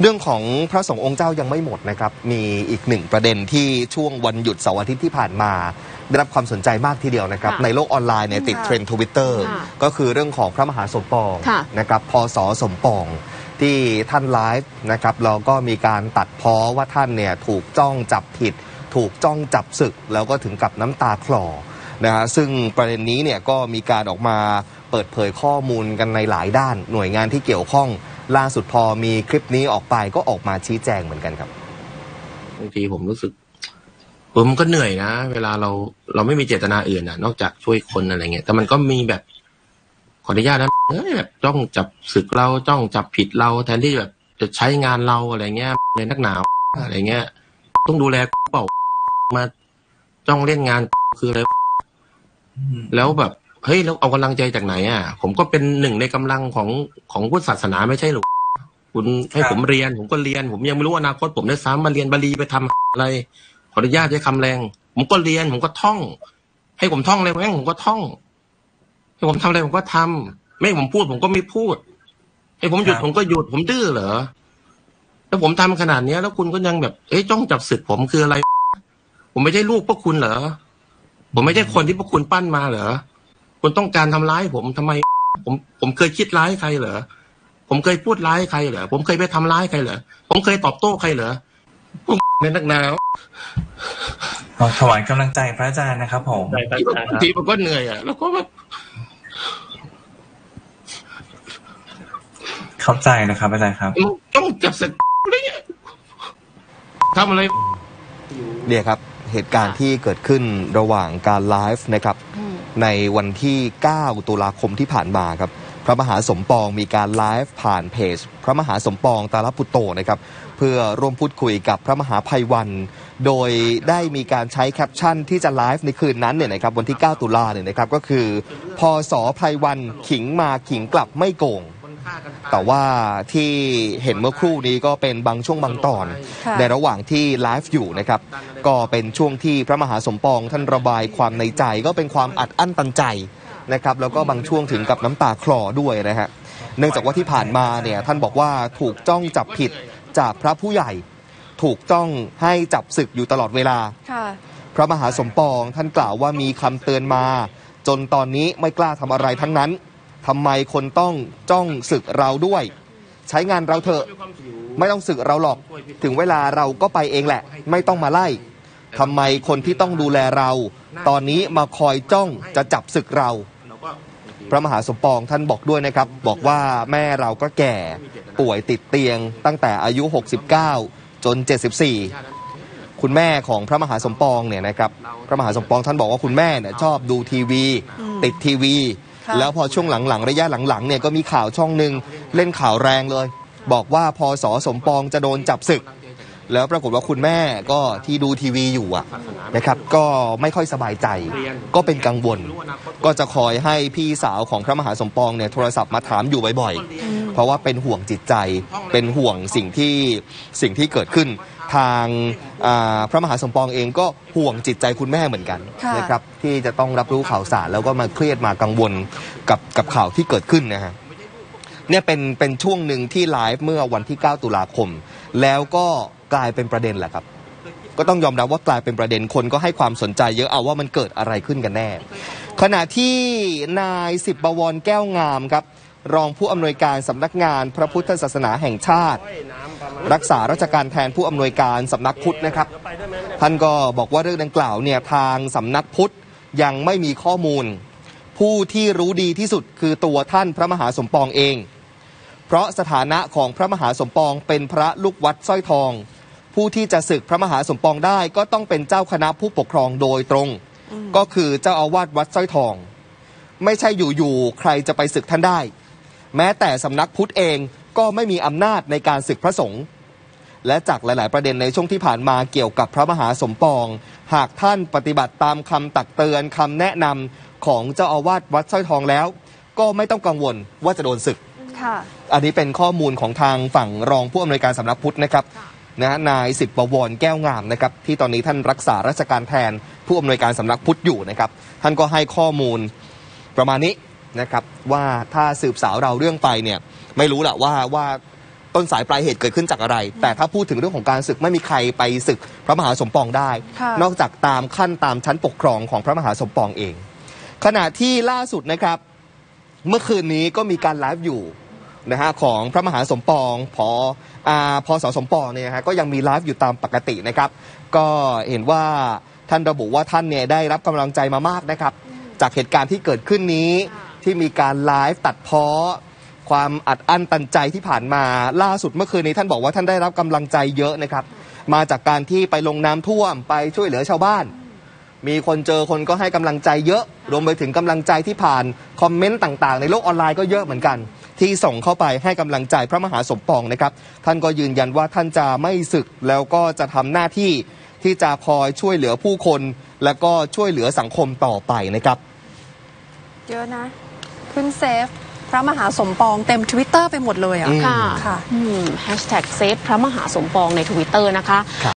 เรื่องของพระสงฆ์องค์เจ้ายังไม่หมดนะครับ มีอีกหนึ่งประเด็นที่ช่วงวันหยุดเสาร์อาทิตย์ที่ผ่านมา ได้รับความสนใจมากทีเดียวนะครับค่ะในโลกออนไลน์เนี่ยติดค่ะเทรนด์ทวิตเตอร์ค่ะก็คือเรื่องของพระมหาสมปองค่ะนะครับพส.สมปองที่ท่านไลฟ์นะครับเราก็มีการตัดพ้อว่าท่านเนี่ยถูกจ้องจับผิด ถูกจ้องจับสึก แล้วก็ถึงกับน้ำตาคลอนะฮะซึ่งประเด็นนี้เนี่ยก็มีการออกมาเปิดเผยข้อมูลกันในหลายด้าน หน่วยงานที่เกี่ยวข้อง ล่าสุดพอมีคลิปนี้ออกไปก็ออกมาชี้แจงเหมือนกันครับบางทีผมรู้สึกผมก็เหนื่อยนะ เวลาเราเราไม่มีเจตนาอื่นอะนอกจากช่วยคนอะไรเงี้ยแต่มันก็มีแบบขออนุญาตนะเอ้ยแบบจ้องจับศึกเราจ้องจับผิดเราแทนที่แบบจะใช้งานเราอะไรเงี้ยในนักหนาวอะไรเงี้ย ต้องดูแลเปล่ามาจ้องเล่นงานคืออะไรแล้วแบบ เฮ้ยแล้วเอากำลังใจจากไหนอะ ผมก็เป็นหนึ่งในกำลังของของพุทธศาสนาไม่ใช่หรอคุณให้ผมเรียน ผมก็เรียน ผมยังไม่รู้อนาคตผมได้ซ้ำมาเรียนบาลีไปทำอะไร ขออนุญาตใช้คำแรง ผมก็เรียน ผมก็ท่อง ให้ผมท่องอะไรแม่งผมก็ท่อง ให้ผมทำอะไรผมก็ทำไม่ให้ผมพูด ผมก็ไม่พูด ให้ผมหยุดครับผมก็หยุด ผมดื้อเหรอแล้วผมทำขนาดเนี้ย แล้วคุณก็ยังแบบเอ้ยจ้องจับศึกผมคืออะไร ผมไม่ใช่ลูกพวกคุณเหรอ ผมไม่ใช่คนที่พวกคุณปั้นมาเหรอ คุณต้องการทำร้ายผมทำไม ผมผมเคยคิดร้ายใครเหรอผมเคยพูดร้ายใครเหรอผมเคยไปทำร้ายใครเหรอผมเคยตอบโต้ใครเหรอพวกในนักหนาวขอถวายกำลังใจพระอาจารย์นะครับผมใช่พระอาจารย์ครับบางทีมันก็เหนื่อยอะแล้วก็แบบเข้าใจนะครับอาจารย์ครับมันต้องจับศึกอะไรเงี้ยทำอะไรเนี่ยครับ เหตุการณ์ที่เกิดขึ้นระหว่างการไลฟ์นะครับอืม ในวันที่ 9 ตุลาคมที่ผ่านมาครับ พระมหาสมปองมีการไลฟ์ผ่านเพจ พระมหาสมปองตาลปุตโตนะครับ เพื่อร่วมพูดคุยกับพระมหาภัยวัน โดยได้มีการใช้แคปชั่นที่จะไลฟ์ในคืนนั้นเนี่ยนะครับวันที่ 9 ตุลาเนี่ยนะครับก็คือพอสอภัยวันขิงมาขิงกลับไม่โกง แต่ว่าที่เห็นเมื่อครู่นี้ก็เป็นบางช่วงบางตอนค่ะในระหว่างที่ไลฟ์อยู่นะครับ ก็เป็นช่วงที่พระมหาสมปองท่านระบายความในใจก็เป็นความอัดอั้นตันใจนะครับ แล้วก็บางช่วงถึงกับน้ำตาคลอด้วยนะฮะเนื่องจากว่าที่ผ่านมาเนี่ยท่านบอกว่าถูกจ้องจับผิดจากพระผู้ใหญ่ ถูกจ้องให้จับศึกอยู่ตลอดเวลาค่ะพระมหาสมปองท่านกล่าวว่ามีคำเตือนมา จนตอนนี้ไม่กล้าทำอะไรทั้งนั้น ทำไมคนต้องจ้องศึกเราด้วย ใช้งานเราเถอะ ไม่ต้องศึกเราหรอก ถึงเวลาเราก็ไปเองแหละ ไม่ต้องมาไล่ทำไมคนที่ต้องดูแลเรา ตอนนี้มาคอยจ้องจะจับศึกเรา พระมหาสมปองท่านบอกด้วยนะครับ บอกว่าแม่เราก็แก่ ป่วยติดเตียง ตั้งแต่อายุ 69 จน 74 คุณแม่ของพระมหาสมปองเนี่ยนะครับ พระมหาสมปองท่านบอกว่าคุณแม่เนี่ยชอบดูทีวี ติดทีวี แล้วพอช่วงหลังๆระยะหลังๆเนี่ยก็มีข่าวช่องหนึ่งเล่นข่าวแรงเลย บอกว่าพอสอสมปองจะโดนจับศึก แล้วปรากฏว่าคุณแม่ก็ที่ดูทีวีอยู่อะนะครับ ก็ไม่ค่อยสบายใจ ก็เป็นกังวล ก็จะคอยให้พี่สาวของพระมหาสมปองเนี่ยโทรศัพท์มาถามอยู่บ่อยๆ เพราะว่าเป็นห่วงจิตใจเป็นห่วงสิ่งที่สิ่งที่เกิดขึ้น ทางอ่าพระมหาสมปองเองก็ห่วงจิตใจคุณแม่เหมือนกันค่ะนะครับที่จะต้องรับรู้ข่าวสารแล้วก็มาเครียดมากังวลกับกับข่าวที่เกิดขึ้นนะฮะเนี่ยเป็นเป็นช่วงหนึ่งที่ไลฟ์เมื่อวันที่ 9 ตุลาคม แล้วก็กลายเป็นประเด็นแหละครับ ก็ต้องยอมรับว่ากลายเป็นประเด็นคนก็ให้ความสนใจเยอะเอาว่ามันเกิดอะไรขึ้นกันแน่ ขณะที่นายสิบบวรแก้วงามครับ รองผู้อำนวยการสำนักงานพระพุทธศาสนาแห่งชาติ รักษาราชการแทนผู้อำนวยการสำนักพุทธนะครับ ท่านก็บอกว่าเรื่องดังกล่าวเนี่ยทางสำนักพุทธยังไม่มีข้อมูล ผู้ที่รู้ดีที่สุดคือตัวท่านพระมหาสมปองเอง เพราะสถานะของพระมหาสมปองเป็นพระลูกวัดสร้อยทอง ผู้ที่จะศึกพระมหาสมปองได้ก็ต้องเป็นเจ้าคณะผู้ปกครองโดยตรง ก็คือเจ้าอาวาสวัดสร้อยทอง ไม่ใช่อยู่ๆใครจะไปศึกท่านได้ แม้แต่สำนักพุทธเอง ก็ไม่มีอำนาจในการศึกพระสงฆ์และจากหลาย ๆ ประเด็นในช่วงที่ผ่านมาเกี่ยวกับพระมหาสมปอง หากท่านปฏิบัติตามคำตักเตือนคำแนะนำของเจ้าอาวาสวัดสร้อยทองแล้ว ก็ไม่ต้องกังวลว่าจะโดนศึกค่ะอันนี้เป็นข้อมูลของทางฝั่งรองผู้อำนวยการสำนักพุทธนะครับนะฮะนายสิบบวรแก้วงามนะครับที่ตอนนี้ท่านรักษาราชการแทนผู้อำนวยการสำนักพุทธอยู่นะครับ ท่านก็ให้ข้อมูลประมาณนี้นะครับว่าถ้าสืบสาวเราเรื่องไปเนี่ย ไม่รู้แหละว่าว่าต้นสายปลายเหตุเกิดขึ้นจากอะไร แต่ถ้าพูดถึงเรื่องของการศึกไม่มีใครไปศึกพระมหาสมปองได้ค่ะนอกจากตามขั้นตามชั้นปกครองของพระมหาสมปองเอง ขณะที่ล่าสุดนะครับ เมื่อคืนนี้ก็มีการไลฟ์อยู่นะฮะของพระมหาสมปองพออาพอสสมปองเนี่ยนะฮะก็ยังมีไลฟ์อยู่ตามปกตินะครับ ก็เห็นว่าท่านระบุว่าท่านเนี่ยได้รับกำลังใจมามากนะครับ จากเหตุการณ์ที่เกิดขึ้นนี้ที่มีการไลฟ์ตัดเพ้อ ความอัดอั้นตันใจที่ผ่านมาล่าสุดเมื่อคืนนี้ท่านบอกว่าท่านได้รับกำลังใจเยอะนะครับ มาจากการที่ไปลงน้ำท่วมไปช่วยเหลือชาวบ้าน มีคนเจอคนก็ให้กำลังใจเยอะ รวมไปถึงกำลังใจที่ผ่านคอมเมนต์ต่างๆ ในโลกออนไลน์ก็เยอะเหมือนกัน ที่ส่งเข้าไปให้กำลังใจพระมหาสมปองนะครับ ท่านก็ยืนยันว่าท่านจะไม่สึกแล้วก็จะทำหน้าที่ที่จะคอยช่วยเหลือผู้คน และก็ช่วยเหลือสังคมต่อไปนะครับ เยอะนะขึ้น save พระมหาสมปองเต็มทวิตเตอร์ไปหมดเลยอะอืมค่ะค่ะแฮชแท็ก save พระมหาสมปองในทวิตเตอร์นะคะ